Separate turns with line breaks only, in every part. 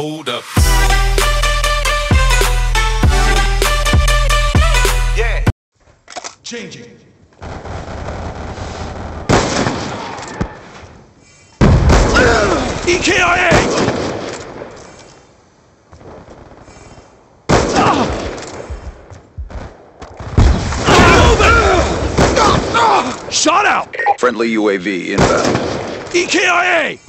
Hold up.
Yeah.
Changing. EKIA! Shot out!
Friendly UAV inbound.
EKIA!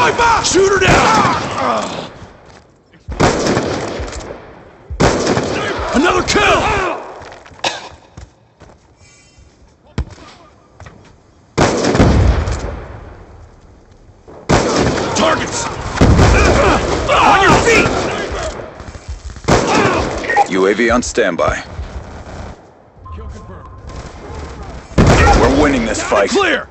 Sniper! Shoot her down! Another kill! Targets! On your feet!
UAV on standby. We're winning this fight.
Clear!